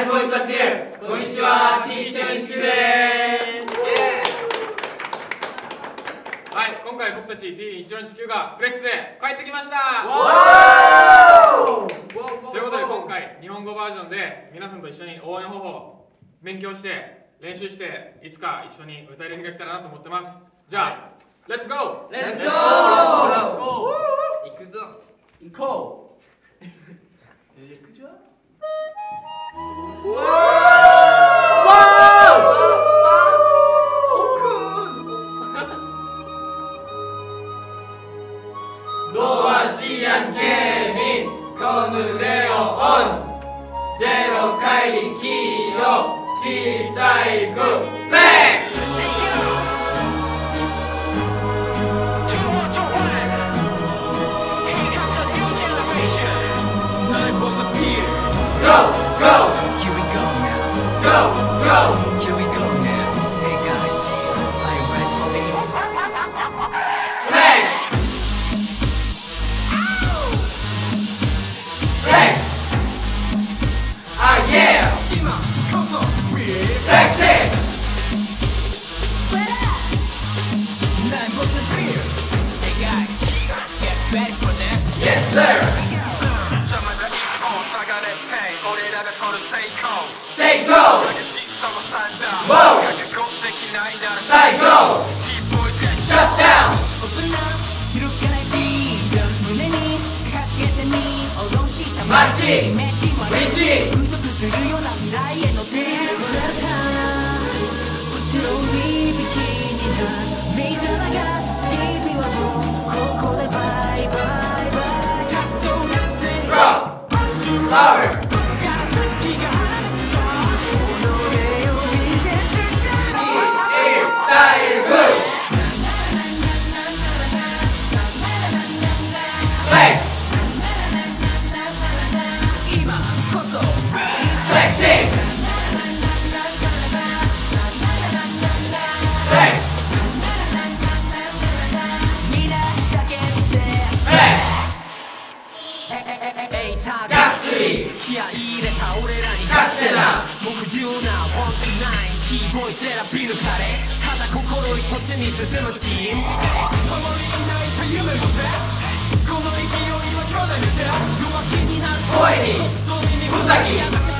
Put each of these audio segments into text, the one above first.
ナインボイスアピールこんにちは。ティーチャー西です。はい今回僕たち T1419 がフレックスで帰ってきました。ということで今回日本語バージョンで皆さんと一緒に応援方法を勉強して練習していつか一緒に歌える日が来たらなと思ってます。じゃあ、レッツゴー。レッツゴー。行くぞ。行こう。陸上ドアシアンケミンコムレオオン。ゼロ帰りキーヨフィーサイられて俺らが取る成功 Say go! 激しいその算段 Wow! 駆け込んできないなら Say go! マッチ気合い入れた俺らに勝手な目標な1 to 9 T ボイス選び抜かれただ心一つに進むチーム共に抱いた夢の手この勢いは去年で弱気になる声にふざき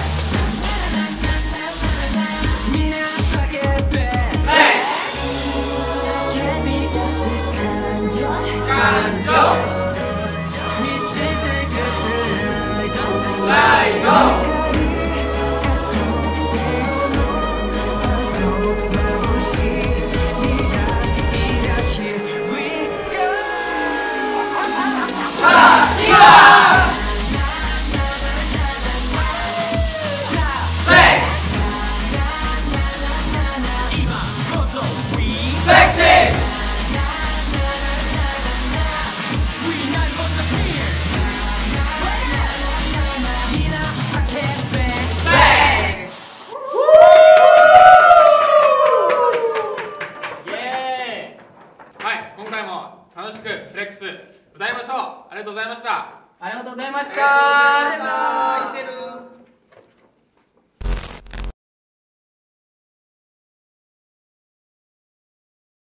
ライド楽しくフレックス歌いましょう。ありがとうございました。ありがとうございました